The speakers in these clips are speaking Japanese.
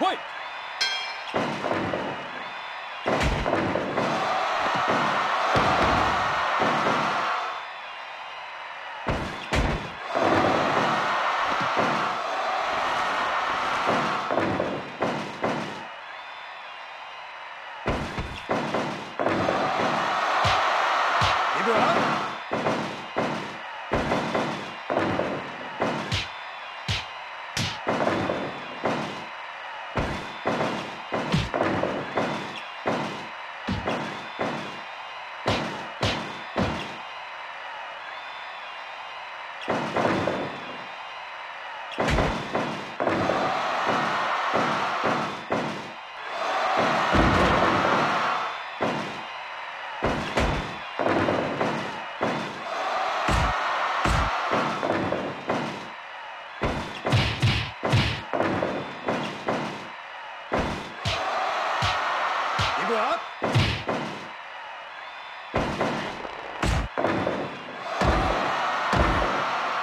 会。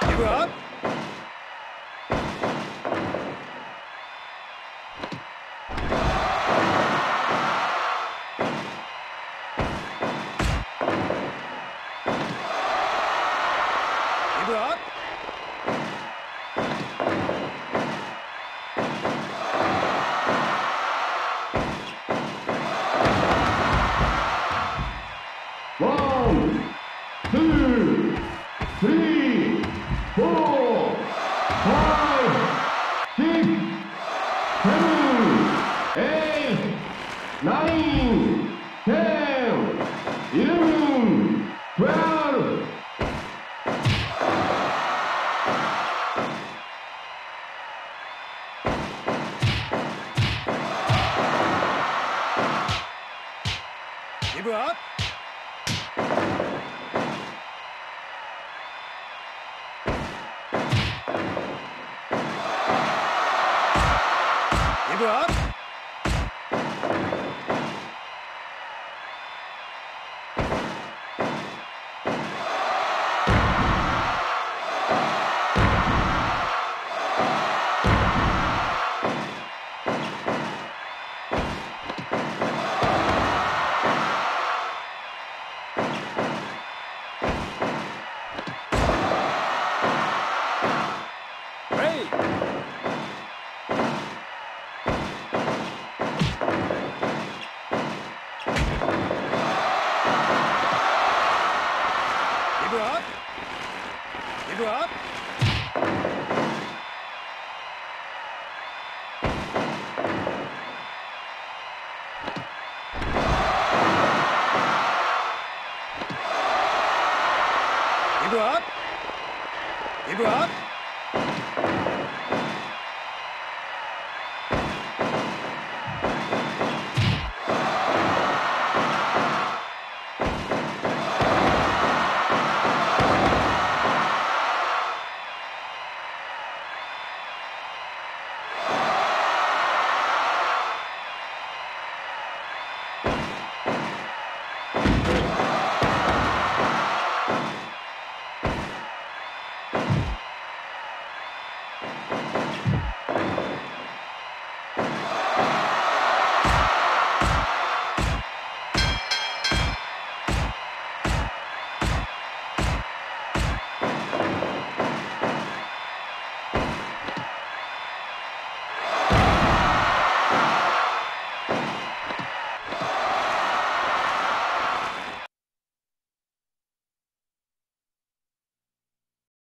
기브업. 기브업. Give her up. Cobra.